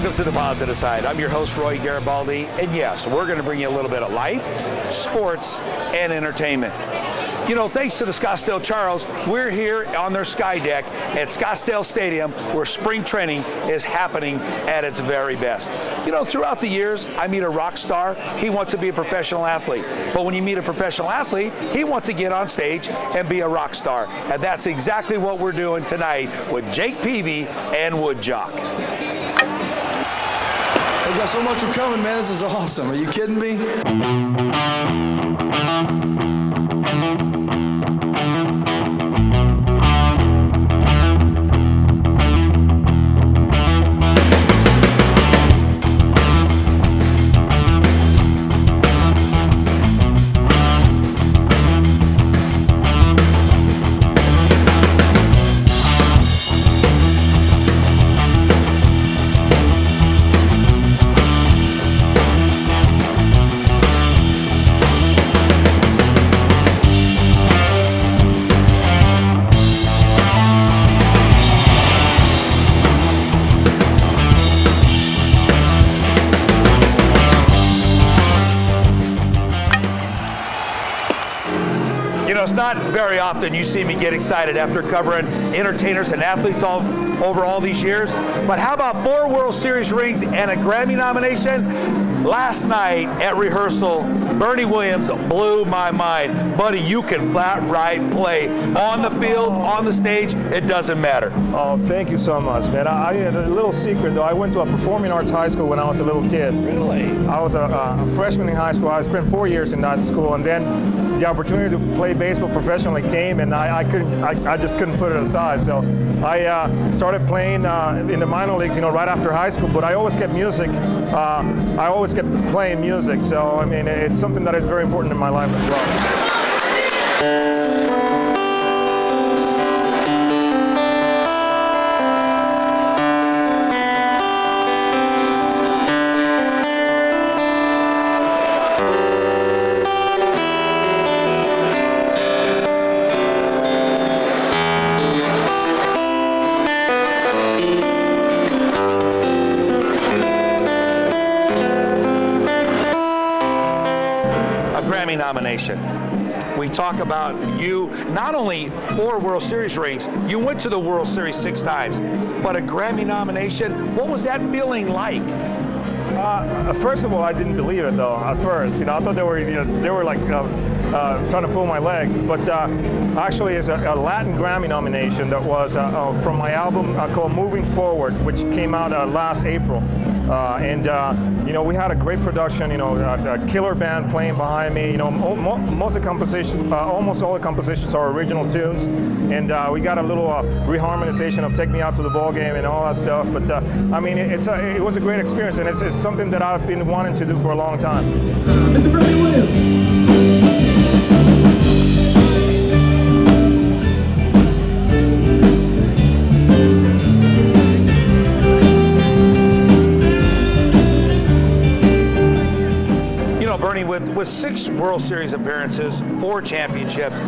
Welcome to the positive side. I'm your host, Roy Garibaldi, and yes, we're going to bring you a little bit of life, sports, and entertainment. You know, thanks to the Scottsdale Charros, we're here on their sky deck at Scottsdale Stadium where spring training is happening at its very best. You know, throughout the years, I meet a rock star, he wants to be a professional athlete. But when you meet a professional athlete, he wants to get on stage and be a rock star. And that's exactly what we're doing tonight with Jake Peavy and Woodjock. Thank you so much for coming, man. This is awesome. Are you kidding me? You know, it's not very often you see me get excited after covering entertainers and athletes all over all these years. But how about four World Series rings and a Grammy nomination? Last night at rehearsal, Bernie Williams blew my mind. Buddy, you can flat right play on the field, on the stage, it doesn't matter. Oh, thank you so much, man. I, I a little secret though. I went to a performing arts high school when I was a little kid. Really? I was a, a freshman in high school. I spent four years in that school, and then the opportunity to play baseball professionally came, and I, I couldn't. I, I just couldn't put it aside. So I uh, started playing uh, in the minor leagues, you know, right after high school. But I always kept music. Uh, I always kept playing music. So I mean, it's something that is very important in my life as well. Grammy nomination. We talk about you, not only four World Series rings, you went to the World Series six times, but a Grammy nomination. What was that feeling like? Uh, first of all, I didn't believe it though. At first, you know, I thought they were, you know, they were like uh, uh, trying to pull my leg. But uh, actually, it's a, a Latin Grammy nomination that was uh, uh, from my album uh, called "Moving Forward," which came out last April. And you know, we had a great production. You know, a, killer band playing behind me. You know, mo- mo- most of composition, almost all the compositions are original tunes, and we got a little reharmonization of "Take Me Out to the Ball Game" and all that stuff. But I mean, it, it's a, it was a great experience, and it's, it's something that I've been wanting to do for a long time. Mr. Bernie Williams. You know, Bernie, with, with six World Series appearances, four championships,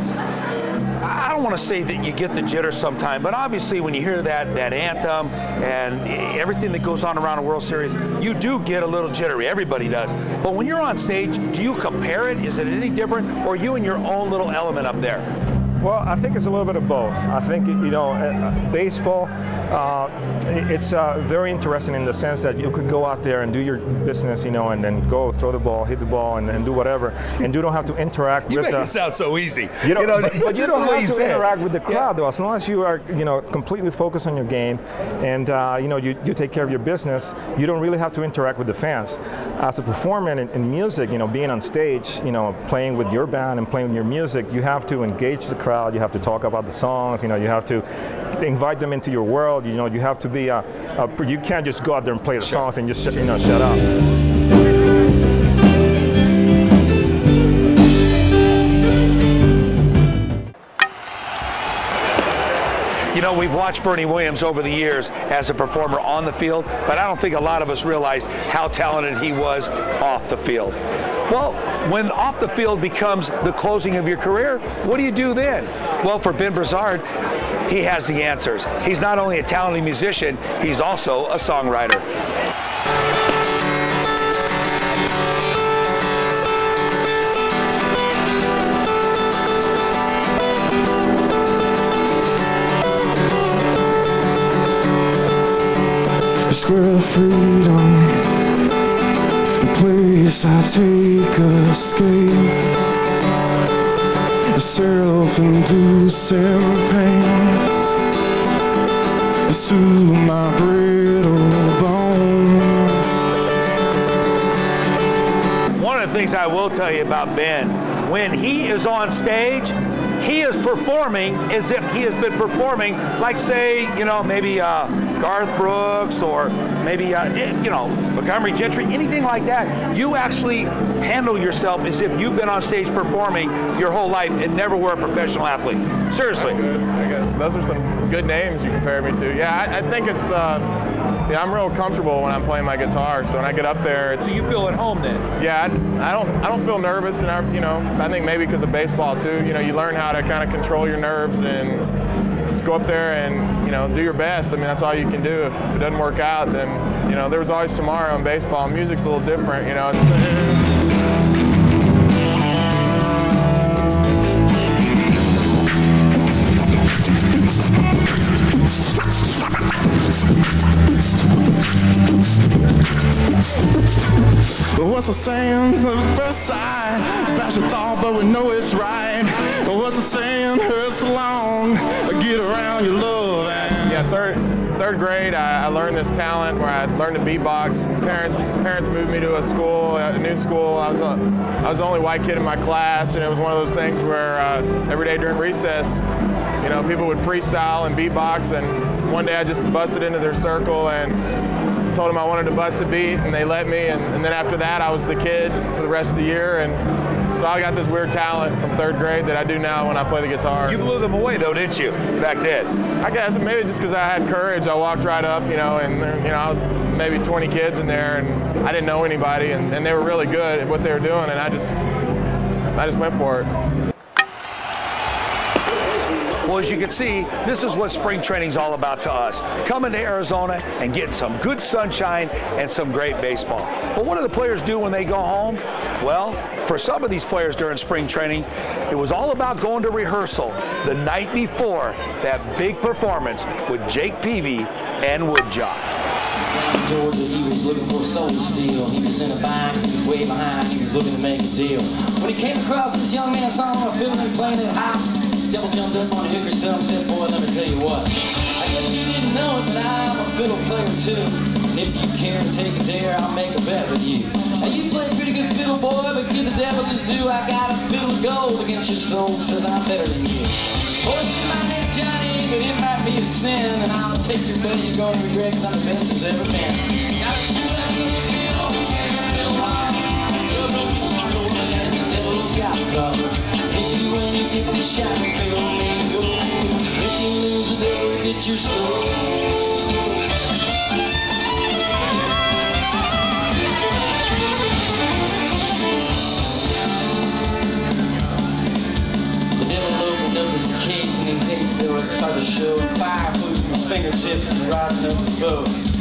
I don't want to say that you get the jitters sometime, but obviously when you hear that that anthem and everything that goes on around a World Series, you do get a little jittery. Everybody does. But when you're on stage, do you compare it? Is it any different, or are you in your own little element up there? Well, I think it's a little bit of both. I think you know, uh, baseball. Uh, it's uh, very interesting in the sense that you could go out there and do your business, you know, and then go throw the ball, hit the ball, and, and do whatever, and you don't have to interact you with the. sound so easy. You know, but, but you don't have to say it. interact with the Yeah. crowd, though. As long as you are, you know, completely focused on your game, and uh, you know, you, you take care of your business, you don't really have to interact with the fans. As a performer in, in music, you know, being on stage, you know, playing with your band and playing with your music, you have to engage the crowd. You have to talk about the songs. You know, you have to invite them into your world. You know, you have to be. Uh, uh, you can't just go out there and play the songs and just you know shut up. You know, we've watched Bernie Williams over the years as a performer on the field, but I don't think a lot of us realized how talented he was off the field. Well, when off the field becomes the closing of your career, what do you do then? Well, for Ben Broussard, he has the answers. He's not only a talented musician, he's also a songwriter. Squirrel freedom place I take escape, self-inducing pain, soothe my brittle bone. One of the things I will tell you about Ben, when he is on stage, he is performing as if he has been performing, like say, you know, maybe uh, Garth Brooks or maybe, uh, you know, Montgomery Gentry, anything like that. You actually handle yourself as if you've been on stage performing your whole life and never were a professional athlete. Seriously. I guess those are some good names you compare me to. Yeah, I, I think it's. Uh, yeah, I'm real comfortable when I'm playing my guitar. So when I get up there, it's. So you feel at home then? Yeah, I, I don't. I don't feel nervous, and I, you know, I think maybe because of baseball too. You know, you learn how to kind of control your nerves and just go up there and you know do your best. I mean, that's all you can do. If, if it doesn't work out, then you know there's always tomorrow in baseball. Music's a little different. You know. What's the saying of the first sight? Bash your thought, but we know it's right. What's the saying? Hurts long. Get around your love Yeah, third third grade, I, I learned this talent where I learned to beatbox. Parents parents moved me to a school, a new school. I was a, I was the only white kid in my class, and it was one of those things where uh, every day during recess, you know, people would freestyle and beatbox. And one day I just busted into their circle and told them I wanted to bust a beat, and they let me. And, and then after that, I was the kid for the rest of the year. And so I got this weird talent from third grade that I do now when I play the guitar. You blew them away though, didn't you? Back then. I guess maybe just because I had courage, I walked right up, you know, and you know I was maybe 20 kids in there, and I didn't know anybody, and, and they were really good at what they were doing, and I just I just went for it. Well, as you can see, this is what spring training is all about to us. Coming to Arizona and getting some good sunshine and some great baseball. But what do the players do when they go home? Well, for some of these players during spring training, it was all about going to rehearsal the night before that big performance with Jake Peavy and Woodjock. Georgia, he was looking for a soul steal. He was in a bind, he was way behind, he was looking to make a deal. When he came across this young man's song, I feeling him playing it hot. Devil jumped up on the hickory said, boy, let me tell you what. I guess you didn't know it, but I'm a fiddle player too. And if you care to take a dare, I'll make a bet with you. Now you play pretty good fiddle, boy, but give the devil his due. I got a fiddle of gold against your soul, says I'm better than you. Boys, my name's Johnny, but it might be a sin, and I'll take your bet you're going to regret, cause I'm the best there's ever been. If you you get the shot, and fiddle and lose, the devil gets your soul. The devil opened up his case and he paid the and started to show. Fire flew from his fingertips and rising up his bow.